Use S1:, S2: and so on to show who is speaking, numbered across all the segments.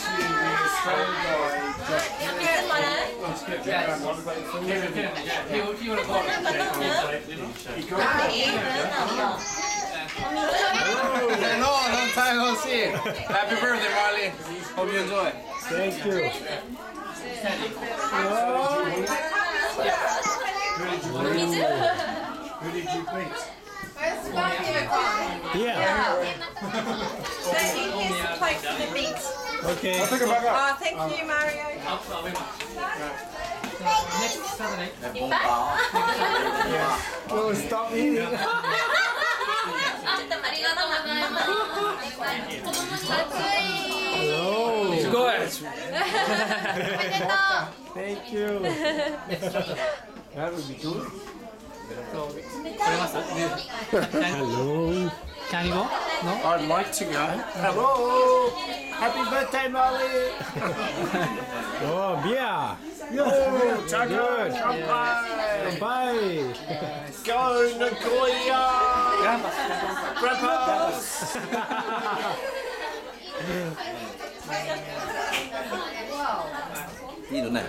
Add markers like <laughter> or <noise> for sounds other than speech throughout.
S1: Actually, the Australian guy just let's get down one plate for me. He got
S2: No, long time no see. Happy birthday, Marley. Hope you enjoy.
S3: Thank you.
S1: Who did you beat?
S3: Yeah.
S4: Here's the plate for the meat.
S3: Okay.
S1: I'll
S4: take it back up.
S3: Oh,
S5: thank um, you,
S3: Mario.
S2: Next Saturday. no,
S5: stop eating. Hello. It's good.
S3: Thank you.
S1: that would be good.
S3: Hello.
S6: Can you go? No?
S1: I'd like to go. Hello. Happy birthday, Molly. <laughs>
S3: Oh, beer.
S1: Yo, Taco.
S3: Good.
S1: Champagne.
S3: Bye.
S1: Go, Nagoya. Grandpas. <laughs>
S2: いいのね。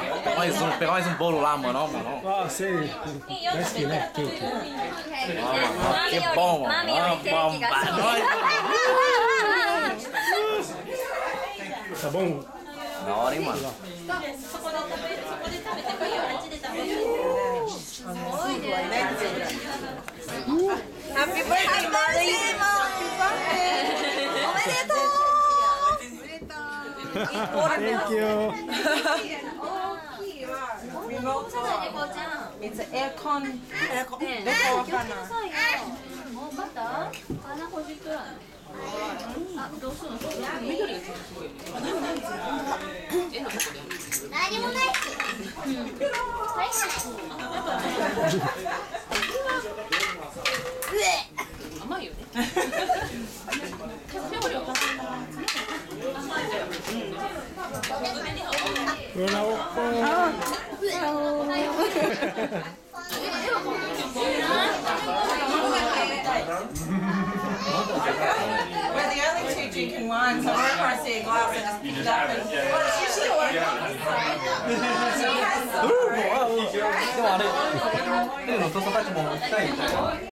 S2: Pega mais um, pega mais um bolo lá, mano. Ó, mano. ah sei. Acho que né? Que,
S3: que. Ah, que bom, mano. Ah,
S2: bom. Tá bom? Na hora, hein,
S3: mano.
S2: Happy birthday, Mari!
S4: Happy birthday!
S3: Thank you.
S5: 猫ちゃん
S4: It's エア
S5: コ
S4: ン
S5: え猫ないうバター鼻ほじくらいあ、どうするの緑すごい何もない甘いよね
S3: 手甘いじゃんう
S4: We're the only two drinking wine, so whenever I see a glass, I just pick it up and. Well, it's usually all She has some.
S2: でもあれ、例のトトたちも来たい。